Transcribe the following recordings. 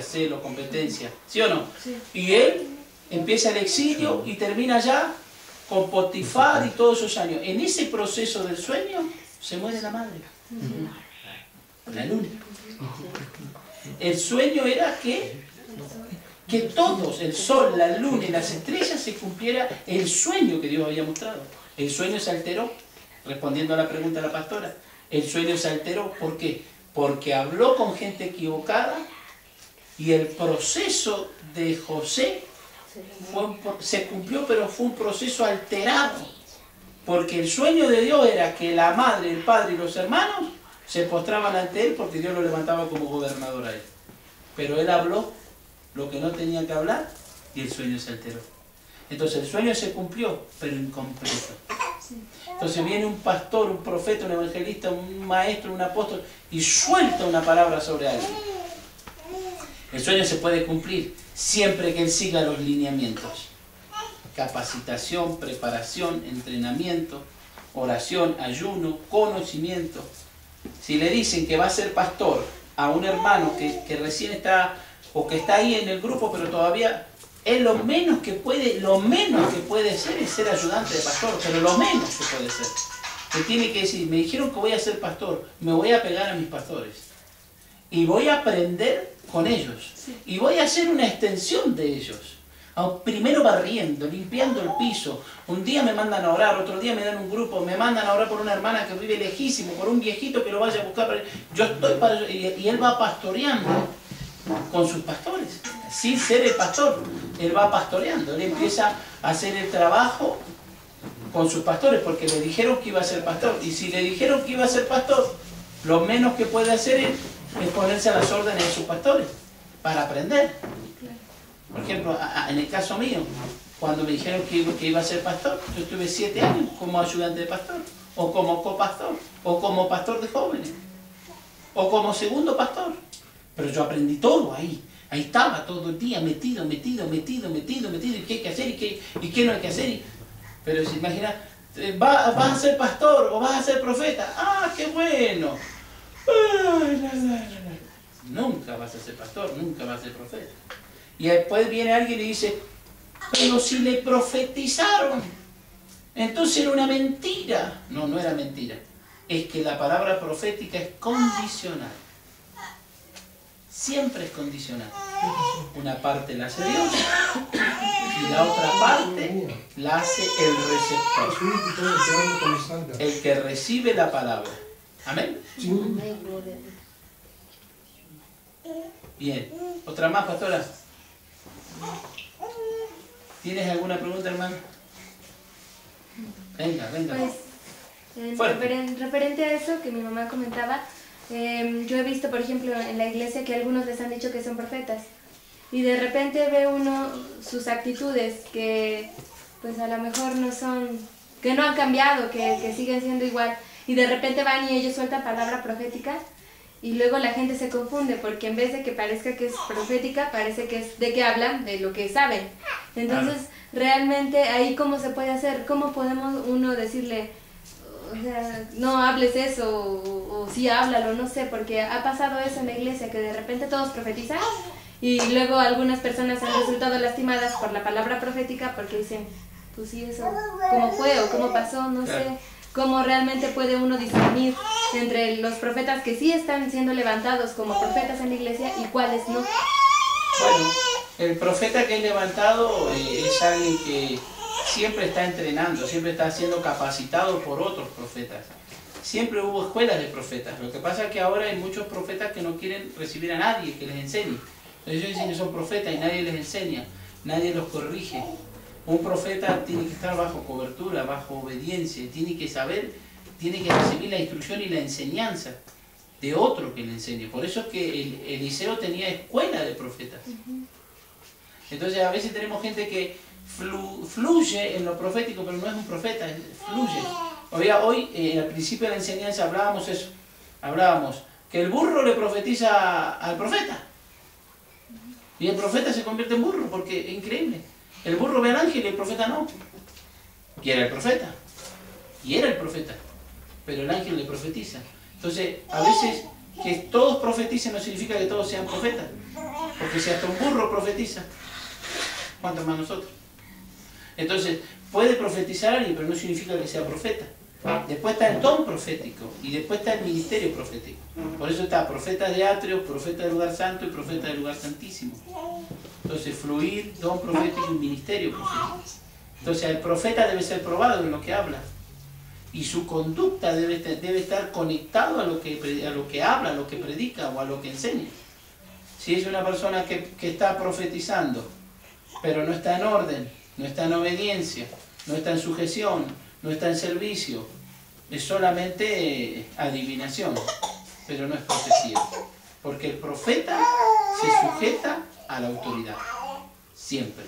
celo, competencia, ¿sí o no? Y él empieza el exilio y termina ya con Potifar y todos esos años. En ese proceso del sueño se muere la madre. La luna. El sueño era que, que todos, el sol, la luna y las estrellas, se cumpliera el sueño que Dios había mostrado. El sueño se alteró, respondiendo a la pregunta de la pastora. El sueño se alteró, ¿por qué? Porque habló con gente equivocada y el proceso de José se cumplió, pero fue un proceso alterado. Porque el sueño de Dios era que la madre, el padre y los hermanos se postraban ante él porque Dios lo levantaba como gobernador a él. Pero él habló lo que no tenía que hablar y el sueño se alteró. Entonces el sueño se cumplió, pero incompleto. Entonces viene un pastor, un profeta, un evangelista, un maestro, un apóstol y suelta una palabra sobre alguien el sueño se puede cumplir siempre que él siga los lineamientos. Capacitación, preparación, entrenamiento, oración, ayuno, conocimiento. Si le dicen que va a ser pastor a un hermano que, recién está o que está ahí en el grupo, pero todavía es lo menos que puede, lo menos que puede ser es ser ayudante de pastor, pero lo menos que puede ser. Que tiene que decir, me dijeron que voy a ser pastor, me voy a pegar a mis pastores. Y voy a aprender con ellos. Y voy a hacer una extensión de ellos. Primero barriendo, limpiando el piso. Un día me mandan a orar, otro día me dan un grupo, me mandan a orar por una hermana que vive lejísimo, por un viejito que lo vaya a buscar. Yo estoy para y él va pastoreando con sus pastores, sin ser el pastor. Él va pastoreando, él empieza a hacer el trabajo con sus pastores, porque le dijeron que iba a ser pastor. Y si le dijeron que iba a ser pastor, lo menos que puede hacer es es ponerse a las órdenes de sus pastores para aprender. Por ejemplo, en el caso mío, cuando me dijeron que iba a ser pastor, yo estuve siete años como ayudante de pastor, o como copastor, o como pastor de jóvenes, o como segundo pastor. Pero yo aprendí todo ahí. Ahí estaba todo el día metido, metido, metido, metido, metido, y qué hay que hacer y qué, y qué no hay que hacer. Pero se imagina, eh, vas a ser pastor o vas a ser profeta. ¡Ah, qué bueno! Nunca vas a ser pastor, nunca vas a ser profeta. Y después viene alguien y dice, pero si le profetizaron, entonces era una mentira. No, no era mentira. Es que la palabra profética es condicional. Siempre es condicional. Una parte la hace Dios y la otra parte la hace el receptor. El que recibe la palabra. Amén. Bien. ¿Otra más, pastora? ¿Tienes alguna pregunta, hermano? Venga, venga. Pues, referente a eso que mi mamá comentaba, em, yo he visto, por ejemplo, en la iglesia que algunos les han dicho que son profetas. Y de repente ve uno sus actitudes que, pues a lo mejor no son, que no han cambiado, que, que siguen siendo igual y de repente van y ellos sueltan palabra profética y luego la gente se confunde porque en vez de que parezca que es profética, parece que es de qué hablan, de lo que saben. Entonces, realmente ahí cómo se puede hacer, cómo podemos uno decirle, o sea, no hables eso, o, o sí háblalo, no sé, porque ha pasado eso en la iglesia, que de repente todos profetizan y luego algunas personas han resultado lastimadas por la palabra profética porque dicen, pues sí, eso, ¿cómo fue o cómo pasó? No sé cómo realmente puede uno discernir entre los profetas que sí están siendo levantados como profetas en la iglesia y cuáles no. Bueno, el profeta que es levantado eh, es alguien que siempre está entrenando, siempre está siendo capacitado por otros profetas. Siempre hubo escuelas de profetas. Lo que pasa es que ahora hay muchos profetas que no quieren recibir a nadie que les enseñe. Ellos dicen que son profetas y nadie les enseña, nadie los corrige. Un profeta tiene que estar bajo cobertura, bajo obediencia, tiene que saber, tiene que recibir la instrucción y la enseñanza de otro que le enseñe. Por eso es que el, Eliseo tenía escuela de profetas. Entonces a veces tenemos gente que fluye en lo profético, pero no es un profeta, fluye. hoy eh, al principio de la enseñanza hablábamos eso, hablábamos que el burro le profetiza al profeta. Y el profeta se convierte en burro, porque es increíble. El burro ve al ángel y el profeta no. Y era el profeta. Y era el profeta. Pero el ángel le profetiza. Entonces, a veces que todos profeticen no significa que todos sean profetas. Porque si hasta un burro profetiza, ¿cuántos más nosotros? Entonces, puede profetizar alguien, pero no significa que sea profeta. Después está el don profético y después está el ministerio profético. Por eso está profeta de atrio, profeta del lugar santo y profeta del lugar santísimo. Entonces, fluir, don profético y ministerio profético. Entonces, el profeta debe ser probado en lo que habla. Y su conducta debe, debe estar conectado a lo, que, a lo que habla, a lo que predica o a lo que enseña. Si es una persona que, que está profetizando, pero no está en orden, no está en obediencia, no está en sujeción, no está en servicio, es solamente adivinación, pero no es profecía. Porque el profeta se sujeta a la autoridad, siempre.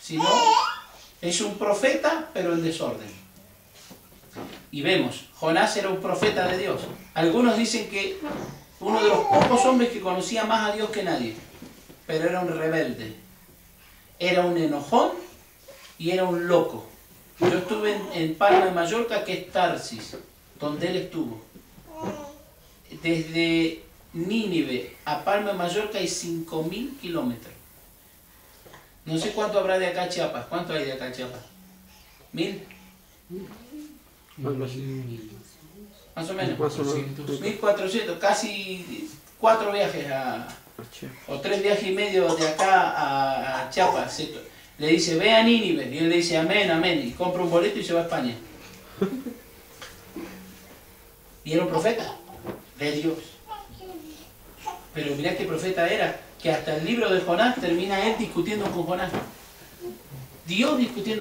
Si no, es un profeta, pero en desorden. Y vemos, Jonás era un profeta de Dios. Algunos dicen que uno de los pocos hombres que conocía más a Dios que nadie, pero era un rebelde. Era un enojón y era un loco. Yo estuve en, Palma de Mallorca, que es Tarsis, donde él estuvo. Desde Nínive a Palma de Mallorca hay 5.000 kilómetros. No sé cuánto habrá de acá a Chiapas. ¿Cuánto hay de acá a Chiapas? ¿Mil? Más o menos. 1.400, casi cuatro viajes a, o tres viajes y medio de acá a Chiapas le dice, ve a Nínive, y él le dice, amén, amén, y compra un boleto y se va a España. Y era un profeta de Dios. Pero mirá qué profeta era, que hasta el libro de Jonás termina él discutiendo con Jonás. Dios discutiendo